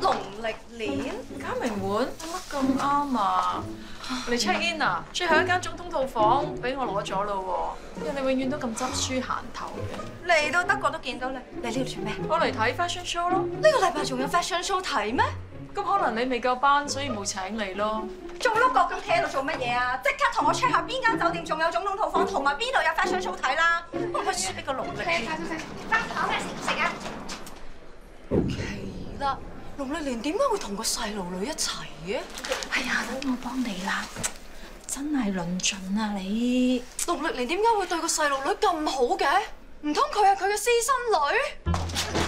农历年？嘉明门乜咁啱啊？嚟 check in 啊？最后一间总统套房俾我攞咗咯因为你永远都咁执书行头嘅。嚟到德国都见到你你呢度做咩？我嚟睇 fashion show 咯。呢个礼拜仲有 fashion show 睇咩？咁可能你未够班所以冇请你咯。做碌角咁企喺度做乜嘢啊？即刻同我 check 下边间酒店仲有总统套房同埋边度有 fashion show 睇啦。不过佢输俾个农历生炒咩食唔食啊？奇啦，勞力蓮點解會同個細路女一齊嘅？哎呀，等我幫你啦，真係論盡啊你！勞力蓮點解會對個細路女咁好嘅？唔通佢係佢嘅私生女？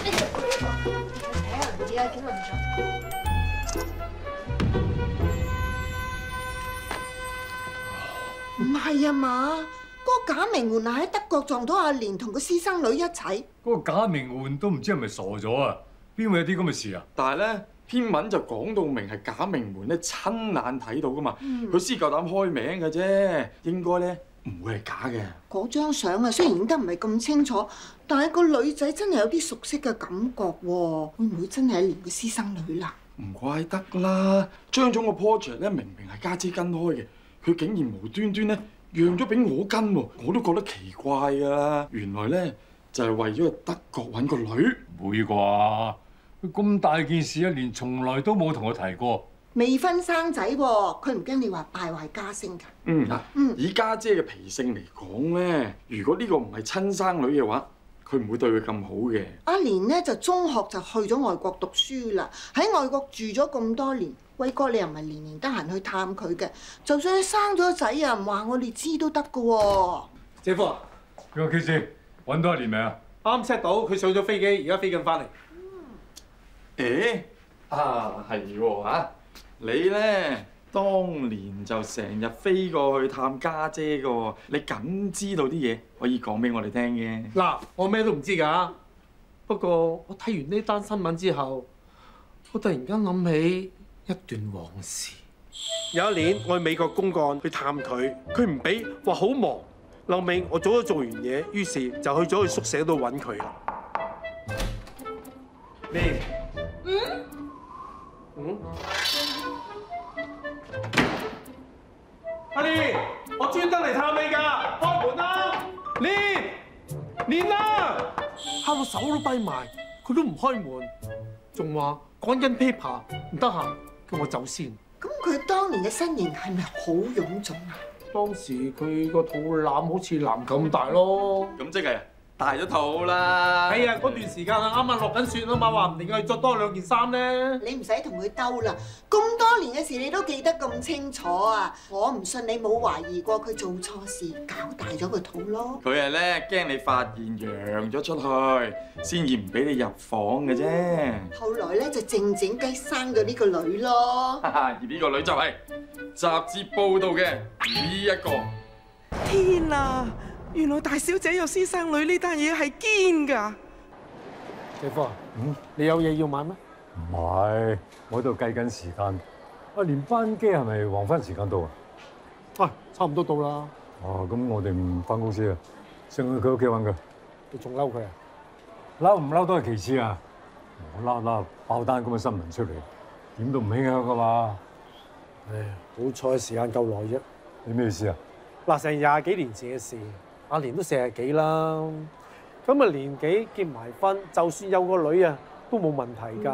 睇下唔知啊，幾論盡。唔係啊嘛，嗰個假名媛啊喺德國撞到阿蓮同個私生女一齊，嗰個假名媛都唔知係咪傻咗啊？邊會有啲咁嘅事啊？但係咧篇文就講到明係假名門咧親眼睇到噶嘛，佢先夠膽開名嘅啫，應該咧唔會係假嘅。嗰張相啊雖然影得唔係咁清楚，但係個女仔真係有啲熟悉嘅感覺喎，會唔會真係阿蓮嘅私生女啦？唔怪得啦，張總個 project 咧明明係家姐跟開嘅，佢竟然無端端咧讓咗俾我跟喎，我都覺得奇怪㗎啦。原來咧就係為咗去德國揾個女。唔會啩？佢咁大件事啊，連從來都冇同我提過。未婚生仔喎，佢唔驚你話敗壞家聲㗎。嗯嗱，嗯以家姐嘅脾性嚟講咧，如果呢個唔係親生女嘅話，佢唔會對佢咁好嘅。阿蓮呢就中學就去咗外國讀書啦，喺外國住咗咁多年，威哥你又唔係年年得閒去探佢嘅，就算佢生咗仔啊，唔話我哋知都得㗎喎。姐夫啊，佢個 case 揾到阿蓮未啊？啱 check 到佢上咗飛機，而家飛緊翻嚟。誒啊係喎嚇，你咧當年就成日飛過去探家姐嘅喎，你梗知道啲嘢可以講俾我哋聽嘅。嗱，我咩都唔知㗎。不過我睇完呢單新聞之後，我突然間諗起一段往事。有一年我去美國公幹去探佢，佢唔俾，話好忙。後尾我早咗做完嘢，於是就去咗去宿舍度揾佢啦。你嗯嗯，阿蓮，我專登嚟探你㗎，開門啦！蓮，蓮啊！喊到手都跛埋，佢都唔開門，仲話趕緊 paper，唔得閒，叫我走先。咁佢當年嘅身形係咪好臃腫啊？當時佢個肚腩好似籃咁大咯。咁即係大咗肚啦。哎呀，嗰段時間啊，啱啱落緊雪啊嘛，話唔定佢着多兩件衫咧。你唔使同佢兜啦，咁多年嘅事你都記得咁清楚啊！我唔信你冇懷疑過佢做錯事，搞大咗個肚咯。佢係咧驚你發現揚咗出去，先至唔俾你入房嘅啫。後來咧就靜靜雞生咗呢個女咯。而呢個女就係雜誌報道嘅呢一個。天啊！原來大小姐有私生女呢單嘢係堅㗎。姐夫啊，嗯，你有嘢要買咩？唔係，我喺度計緊時間。阿蓮班機係咪黃昏時間到啊？喂，差唔多到啦。哦，咁我哋唔翻公司啊，上去佢屋企揾佢。你仲嬲佢啊？嬲唔嬲都係其次啊！我啦啦爆單咁嘅新聞出嚟，點都唔輕香噶嘛？唉，好彩時間夠耐啫。你咩意思啊？嗱，成廿幾年前嘅事，阿年都四十幾啦。咁啊年紀結埋婚，就算有個女啊，都冇問題㗎。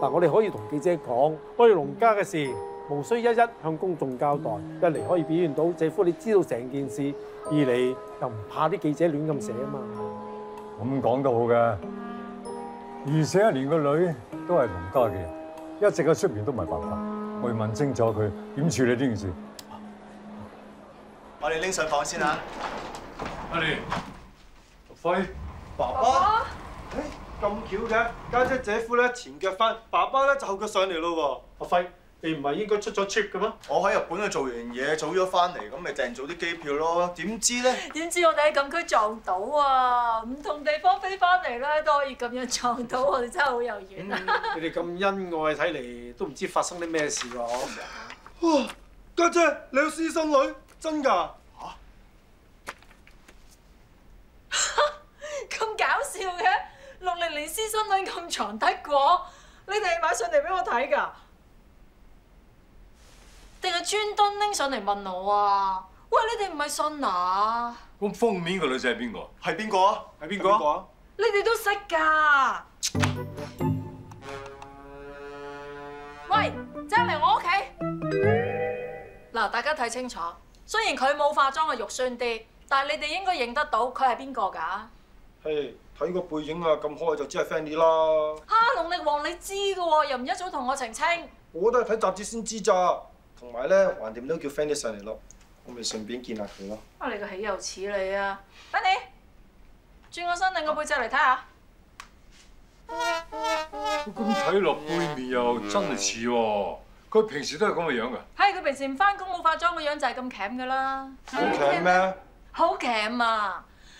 嗱，我哋可以同記者講，我哋農家嘅事，無需一一向公眾交代。一嚟可以表現到姐夫你知道成件事，二嚟又唔怕啲記者亂咁寫啊嘛。咁講都好嘅，而且阿年個女都係農家嘅人，一直喺出面都唔係辦法。我要問清楚佢點處理呢件事。我哋拎上房先啦。阿蓮，輝，爸爸，誒咁巧嘅，家姐姐夫咧前腳翻，爸爸咧就後腳上嚟咯喎。阿輝，你唔係應該出咗 trip 嘅咩？我喺日本度做完嘢，早咗翻嚟，咁咪訂早啲機票咯。點知咧？點知我哋喺禁區撞到啊！唔同地方飛翻嚟咧，都可以咁樣撞到，我哋真係好有緣啊！你哋咁恩愛，睇嚟都唔知發生啲咩事喎。哇！家姐，你有私生女？真㗎？咁搞笑嘅，六零咁長得過，你哋買上嚟俾我睇㗎？專登拎上嚟問我啊？喂，你哋唔係信啊？咁封面個女仔係邊個？係邊個啊？係邊個啊？你哋都識㗎？喂，走嚟我屋企。嗱，大家睇清楚，雖然佢冇化妝嘅肉酸啲，但係你哋應該認得到佢係邊個㗎？嘿，睇個背影啊，咁開就知係 Fanny 啦。嚇，龍力王你知㗎喎，又唔一早同我澄清。我都係睇雜誌先知咋。同埋咧，橫掂都叫 Fanny 上嚟咯，我咪順便見下佢咯。啊，你個喜又似你啊！Fanny，轉個身，擰個背脊嚟睇下。咁睇落背面又真係似喎。佢平時都係咁嘅樣㗎。係佢平時唔翻工冇化妝個樣就係咁鉗㗎啦。好強咩？好鉗啊！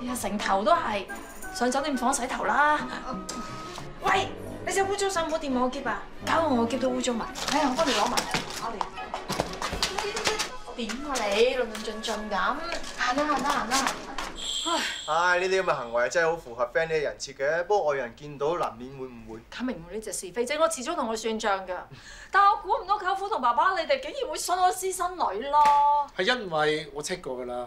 哎呀，成頭都係，上酒店房洗頭啦！喂，你隻污糟手唔好掂我個篋啊，搞到我個篋都污糟埋。哎呀，我幫你攞埋，攞嚟。點啊你，論論盡盡咁，行啦行啦行啦！唉，唉，呢啲咁嘅行為真係好符合 Fanny 嘅人設嘅，不過外人見到難免會誤會。睇明呢隻是非精，我遲早同佢算賬㗎。但係我估唔到舅父同爸爸你哋竟然會信我私生女咯。係因為我 check 過㗎啦，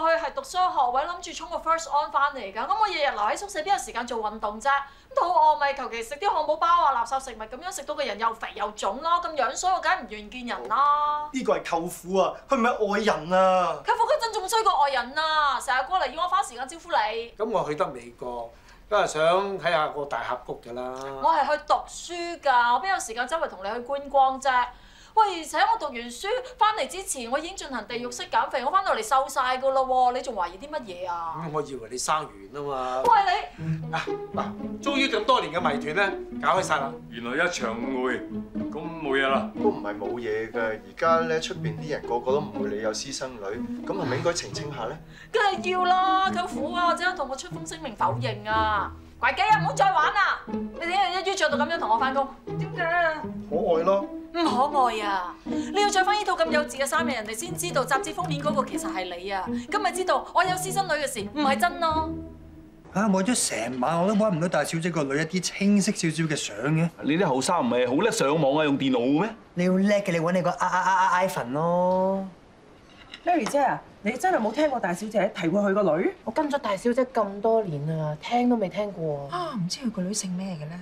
過去係讀商學位，諗住衝個 first on 翻嚟㗎。咁我日日留喺宿舍，邊有時間做運動啫？咁肚餓咪求其食啲漢堡包啊、垃圾食物咁樣，食到個人又肥又腫咯，咁樣所以我梗係唔願意見人啦。呢個係舅父啊，佢唔係外人啊。舅父嗰陣仲衰過外人啊，成日過嚟要我花時間招呼你。咁我去得美國，都係想睇下個大峽谷㗎啦。我係去讀書㗎，我邊有時間周圍同你去觀光啫？喂，而且我讀完書翻嚟之前，我已經進行地獄式減肥，我翻到嚟瘦晒㗎啦喎！你仲懷疑啲乜嘢啊？咁我以為你生完啊嘛。喂你！啊嗱，終於咁多年嘅謎團咧，搞開晒啦。原來一場誤會，咁冇嘢啦。都唔係冇嘢㗎，而家咧出邊啲人個個都唔會你有私生女，咁係咪應該澄清下咧？梗係要啦，舅父啊，即刻同我出封聲明否認啊！怪雞啊，唔好再玩啦！你點解一於着到咁樣同我翻工？點解啊？可愛咯。唔可愛啊！你要着翻呢套咁幼稚嘅衫，人哋先知道雜誌封面嗰個其實係你啊！咁咪知道我有私生女嘅事，唔係真咯。啊！望咗成晚我都揾唔到大小姐個女一啲清晰少少嘅相嘅。你啲後生唔係好叻上網啊，用電腦嘅咩？你要叻嘅，你揾你個阿阿阿阿 Ivan 咯。Mary 姐啊，你真係冇聽過大小姐提過佢個女？我跟咗大小姐咁多年啦，聽都未聽過。啊，唔知佢個女姓咩嘅咧？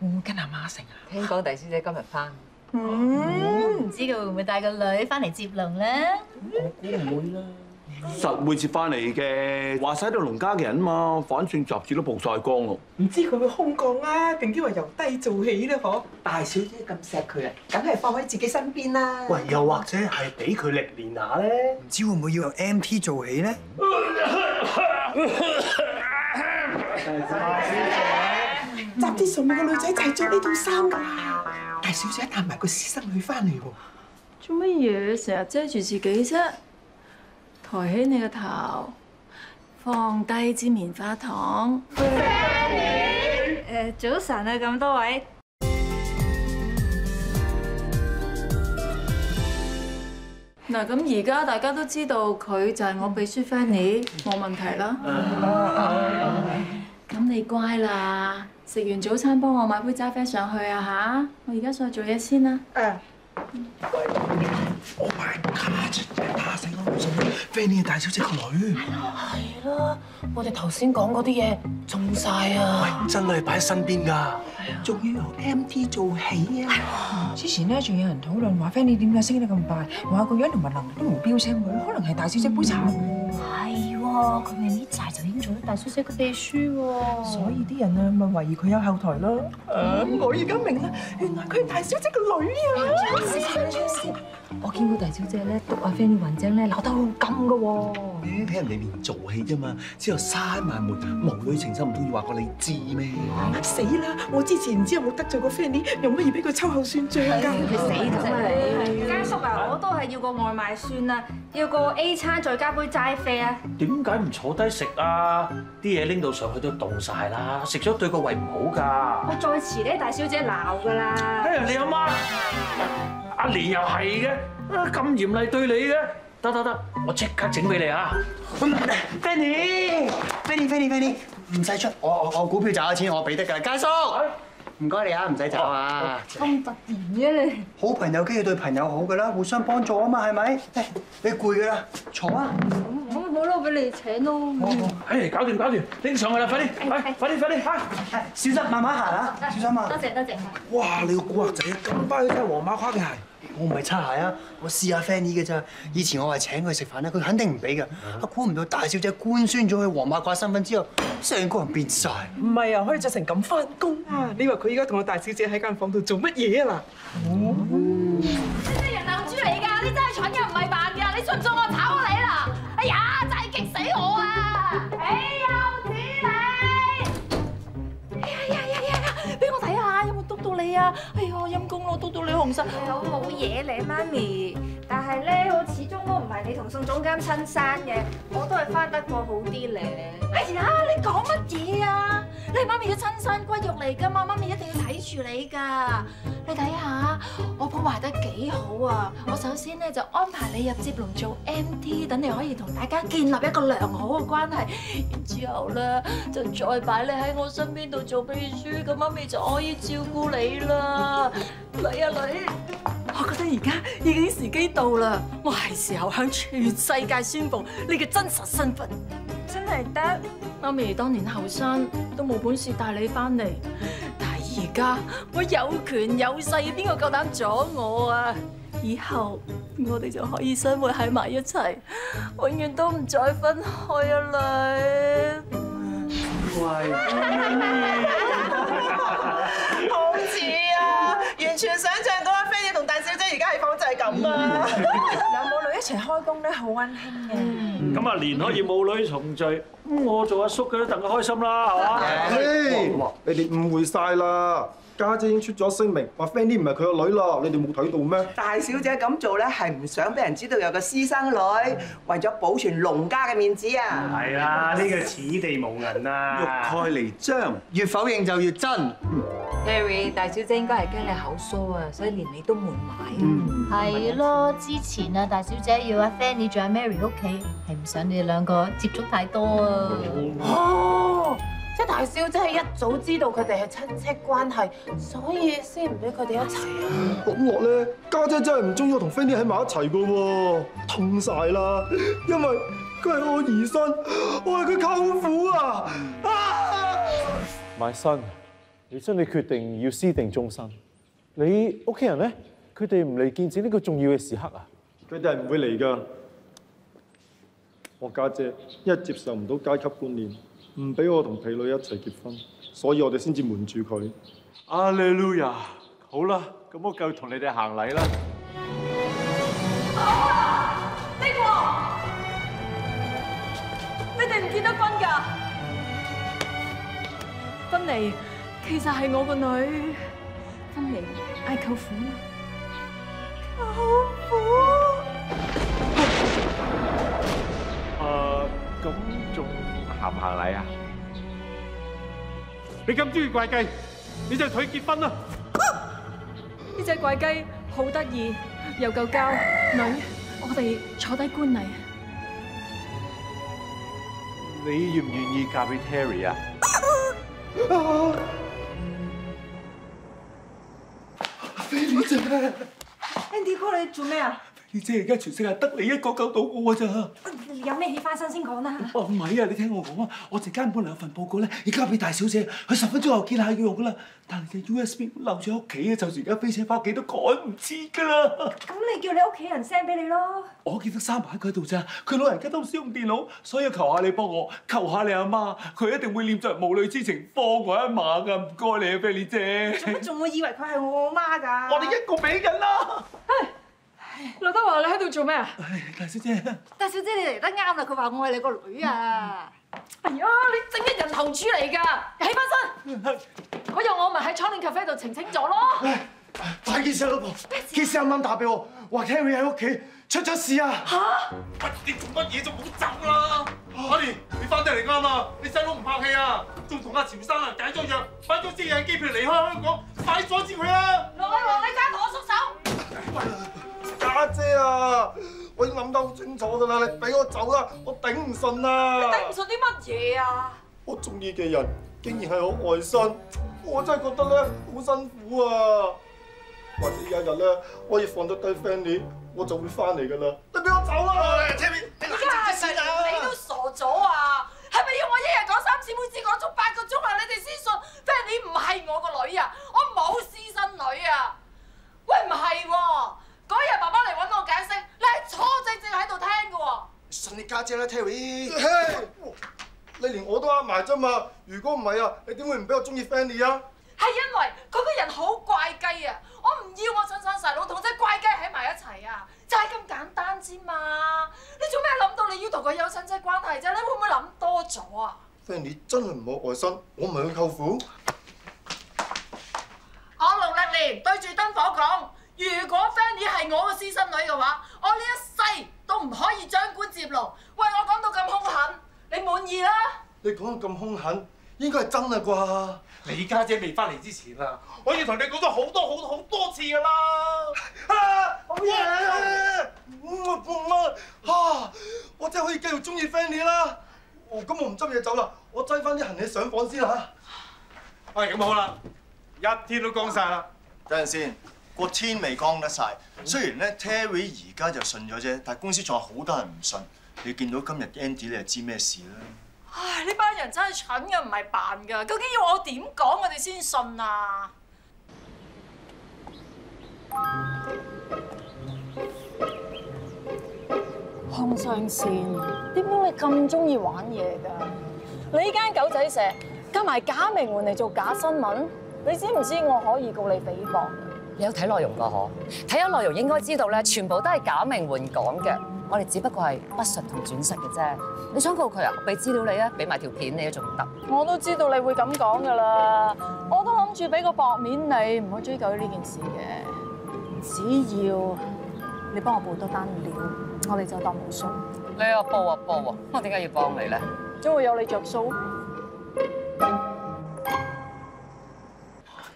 會唔會跟阿媽姓啊？聽講大小姐今日翻，嗯，唔知佢會唔會帶個女翻嚟接龍咧？我估唔會啦。實會接翻嚟嘅，話晒都係農家嘅人嘛，反正雜誌都曝晒光咯。唔知佢會空降啊，定啲話由低做起咧？嗬？大小姐咁錫佢啊，梗係放喺自己身邊啦。喂，又或者係俾佢歷練下咧？唔知會唔會要由 MT 做起咧？雜誌上面嘅女仔就係着呢套衫㗎啦。大小姐帶埋個私生女翻嚟喎。做乜嘢？成日遮住自己啫？抬起你個頭，放低支棉花糖。誒早晨啊，咁多位。嗱，咁而家大家都知道佢就係我秘書 Fanny，冇問題啦。咁你乖啦，食完早餐幫我買杯揸啡上去啊吓！我而家上去做嘢先啦。誒。Oh my god！打死我唔信，Fanny 係大小姐個女。係咯，我哋頭先講嗰啲嘢中晒啊！喂，真係擺喺身邊㗎。仲要由 MT 做起啊！之前咧仲有人討論話 Fanny 點解升得咁快，話個樣同埋能力都唔標青佢，可能係大小姐杯茶。佢咪呢排就已經做咗大小姐嘅秘書喎。所以啲人啊咪懷疑佢有後台咯。誒，我而家明啦，原來佢係大小姐嘅女啊！我見過大小姐咧督阿 Fanny 雲井咧鬧得好金噶喎。你睇人哋面做戲啫嘛，之後閂埋門，無女情深唔通要話過你知咩？死啦！我之前唔知有冇得罪過 Fanny，用乜嘢俾佢秋後算賬㗎？你死得你！家叔啊，我都係要個外賣算啦，要個 A 餐再加杯齋啡啊！點解唔坐低食啊？啲嘢拎到上去都凍晒啦，食咗對個胃唔好㗎。我再遲咧，大小姐鬧㗎啦！哎呀，你阿媽阿蓮又係嘅，啊咁嚴厲對你嘅，得得得，我即刻整俾你啊！Fanny，Fanny，Fanny，Fanny，唔使出，我我我股票賺咗錢，我俾得㗎，家叔，唔該你啊，唔使走啊。咁突然嘅你，好朋友梗要對朋友好㗎啦，互相幫助啊嘛，係咪？誒，你攰㗎啦，坐啊！好好咯，俾你請咯。哎，搞掂搞掂，拎上去啦，快啲，快快啲快啲嚇！小心慢慢行啊，小心啊！多謝多謝。哇！你個古惑仔咁巴都睇皇馬跨嘅鞋。我唔係擦鞋啊，我試下 Fanny 嘅咋。以前我係請佢食飯咧，佢肯定唔俾㗎。啊，估唔到大小姐官宣咗佢黃馬褂身份之後，成個人變晒。唔係啊，可以着成咁翻工啊！你話佢而家同我大小姐喺間房度做乜嘢啊嗱？你真係人頭豬嚟㗎！你真係蠢嘅唔係扮㗎！你信唔信我陰公咯，督到你紅晒。有冇嘢你媽咪？但係咧，我始終都唔係你同宋總監親生嘅，我都係翻得過好啲咧。哎呀，你講乜嘢啊？你係媽咪嘅親生骨肉嚟㗎嘛，媽咪一定要睇住你㗎。你睇下，我鋪排得幾好啊！我首先咧就安排你入接龍做 MT，等你可以同大家建立一個良好嘅關係。然之後咧就再擺你喺我身邊度做秘書，咁媽咪就可以照顧你啦。女啊女，我覺得而家已經時機到啦，我係時候向全世界宣佈你嘅真實身份。真係得，媽咪當年後生都冇本事帶你翻嚟，但係而家我有權有勢，邊個夠膽阻我啊？以後我哋就可以生活喺埋一齊，永遠都唔再分開啊！好似啊，完全想像到阿 Fanny 同大小姐而家喺房就係咁啊！兩母女一齊開工咧，好温馨嘅。咁啊，年可以母女重聚，咁我做阿叔嘅都戥佢開心啦，係嘛？嘿，你哋誤會晒啦！家姐已經出咗聲明，話 Fanny 唔係佢個女啦，你哋冇睇到咩？大小姐咁做咧，係唔想俾人知道有個私生女，為咗保存龍家嘅面子啊！係啊，呢個此地無銀啊！欲蓋彌彰，越否認就越真。Harry，大小姐應該係驚你口疏啊，所以連你都瞞埋啊。係咯，之前啊，大小姐要阿 Fanny 住阿 Mary 屋企，係唔想你哋兩個接觸太多啊。哦，即係大小姐一早知道佢哋係親戚關係，所以先唔俾佢哋一齊啊。咁落咧，家姐真係唔中意我同 Fanny 喺埋一齊噶喎，痛晒啦！因為佢係我兒孫，我係佢舅父啊！啊！My son，你真你決定要私定終身，你屋企人咧，佢哋唔嚟見證呢個重要嘅時刻啊？佢哋係唔會嚟噶。我家姐因為接受唔到階級觀念，唔俾我同婢女一齊結婚，所以我哋先至瞞住佢。阿利路亞，好啦，咁我繼續同你哋行禮啦。呢個你哋唔結得婚㗎？芬妮其實係我個女，芬妮嗌舅父嘛。舅父。誒，咁仲行唔行禮啊？你咁中意怪雞，你就同佢結婚啦！呢只怪雞好得意，又夠交。女，我哋坐低觀禮。你愿唔願意嫁俾 Terry 啊？姐。Andy 哥，你做咩啊？你姐而家全世界得你一個救到我咋？有咩起翻身先講啦？哦，唔係啊！你聽我講啊，我陣間本嚟有份報告咧，要交俾大小姐，佢十分鐘後見下要用噶啦。但係隻 USB 留住喺屋企啊，就算而家飛車翻屋企都趕唔切噶啦。咁你叫你屋企人 send 俾你咯。我記得三埋喺佢度咋，佢老人家都唔識用電腦，所以求下你幫我，求下你阿媽，佢一定會念着母女之情放我一馬噶，唔該你啊，菲利姐。做乜仲會以為佢係我媽㗎？我哋一個俾緊啦。劉德華，你喺度做咩啊？大小姐，大小姐，你嚟得啱啦！佢話我係你個女啊！哎呀，你正一人頭豬嚟㗎！起翻身！嗰日我咪喺倉鏈 cafe 度澄清咗咯。快件事啊，老婆，件事啱啱打俾我，話 Terry 喺屋企出咗事啊！喂，你做乜嘢就唔好走啦！阿蓮，你翻得嚟啱啊！你細佬唔拍戏啊，仲同阿潮生啊解咗約，買咗即日機票離開香港，快阻止佢啊！羅偉王，你真係同我縮手！家姐啊，我已經諗得好清楚㗎啦，你俾我走啦，我頂唔順啦！頂唔順啲乜嘢啊？我中意嘅人竟然係我外甥，我真係覺得咧好辛苦啊！或者有一日咧，我可以放得低 Fanny，我就會翻嚟㗎啦。你俾我走啦你冷靜啲你都傻咗啊！係咪要我一日講三次，每次講足八個鐘啊？你哋先信 Fanny 唔係我個女啊！我冇私生女啊！喂，唔係喎，嗰日爸爸嚟揾我解釋，你係坐正正喺度聽嘅喎。信你家姐啦，Terry。你連我都呃埋啫嘛！如果唔係啊，你點會唔俾我中意 Fanny 啊？係因為佢個人好怪雞啊！我唔要我親生細佬同隻怪雞喺埋一齊啊！就係咁簡單之嘛！你做咩諗到你要同佢有親戚關係啫？你會唔會諗多咗啊？Fanny 真係唔係我外甥，我唔係佢舅父。我農曆年對住燈火講，如果 Fanny 係我嘅私生女嘅話，我呢一世都唔可以掌管接龍。喂，我講到咁兇狠，你滿意啦？你講到咁兇狠，應該係真啦啩？你家姐未翻嚟之前啊，我已經同你講咗好多好多好多次㗎啦。啊！好嘢！嗯嗯啊！我真係可以繼續中意 Fanny 啦。哦，咁我唔執嘢走啦，我擠翻啲行李上房先啦喂，咁好啦，一天都光晒啦。等陣先，個天未光得晒。雖然咧 Terry 而家就信咗啫，但係公司仲有好多人唔信。你見到今日 Andy 你就知咩事啦。唉，呢班人真係蠢嘅，唔係扮㗎。究竟要我點講，我哋先信啊？康上線，點解你咁中意玩嘢㗎？你呢間狗仔社加埋假名媛嚟做假新聞，你知唔知我可以告你誹謗？你有睇內容㗎嗬？睇咗內容應該知道咧，全部都係假名媛講嘅。我哋只不過係不實同轉述嘅啫。你想告佢啊？俾資料你啊，俾埋條片你都仲唔得。我都知道你會咁講㗎啦，我都諗住俾個薄面你，唔好追究呢件事嘅。只要你幫我報多單料，我哋就當冇數。你又報啊報啊，我點解要幫你咧？都會有你着數。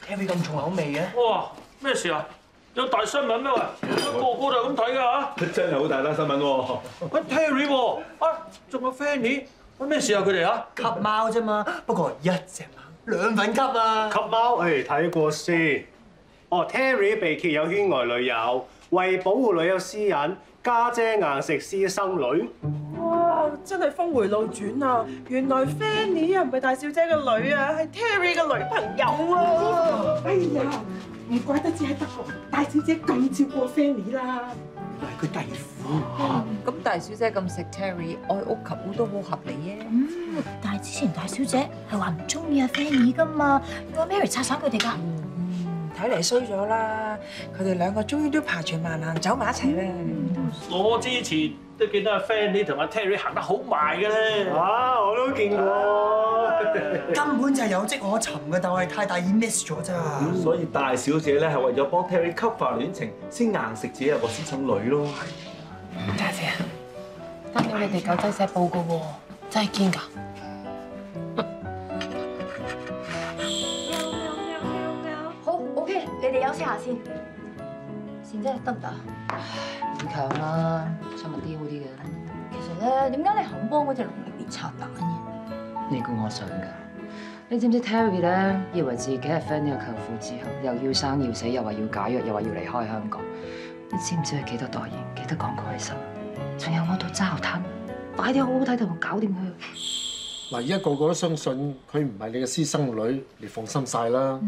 Terry 咁重口味嘅？哇！咩事啊？有大新聞咩喂？個個都係咁睇㗎嚇。真係好大單新聞喎！喂 Terry 喎，啊仲有 Fanny，喂咩事啊佢哋啊？吸貓啫嘛，不過一隻貓兩份吸啊！吸貓，誒睇過先。哦，Terry 被揭有圈外女友，為保護女友私隱，家姐硬食私生女。哇！真係峰回路轉啊！原來 Fanny 啊唔係大小姐嘅女啊，係 Terry 嘅女朋友啊！哎呀，唔怪得只係德國大小姐咁照顧 Fanny 啦。係佢弟婦。咁大小姐咁食 Terry，愛屋及烏都好合理嘅。嗯，但係之前大小姐係話唔中意阿 Fanny 噶嘛，要阿 Mary 拆散佢哋㗎。睇嚟衰咗啦，佢哋兩個終於都排除萬難走埋一齊啦。我之前都見到阿 Fanny 同阿 Terry 行得好埋嘅咧。啊，我都見過。根本就係有跡可尋嘅，但我係太大意 miss 咗咋。所以大小姐咧係為咗幫 Terry cover 戀情，先硬食自己有個私生女咯。家姐，翻到你哋狗仔社報告喎，真係堅㗎。好，OK，你哋休息下先。善姐得唔得啊？唔強啦，親密啲好啲嘅。其實咧，點解你肯幫嗰隻農曆年拆彈嘅？你估我想㗎？你知唔知 Terry 咧以為自己係 Fanny 嘅舅父之後，又要生要死，又話要解約，又話要離開香港。你知唔知佢幾多代言，幾多廣告喺身？仲有我度渣流灘，快啲好好睇同我搞掂佢。嗱，而家個個都相信佢唔係你嘅私生女，你放心晒啦。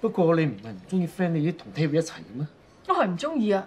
不過你唔係唔中意 friend 你啲同 Terry 一齊嘅咩？我係唔中意啊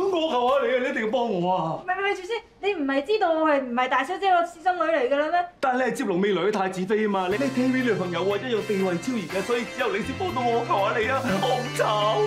我求下你啊，你一定要幫我啊！咪咪咪住先，你唔係知道我係唔係大小姐個私生女嚟㗎啦咩？但係你係接龍未來嘅太子妃啊嘛，你你 TV 女朋友啊，一樣地位超然嘅，所以只有你先幫到我，求下你啊，我唔醜得㗎。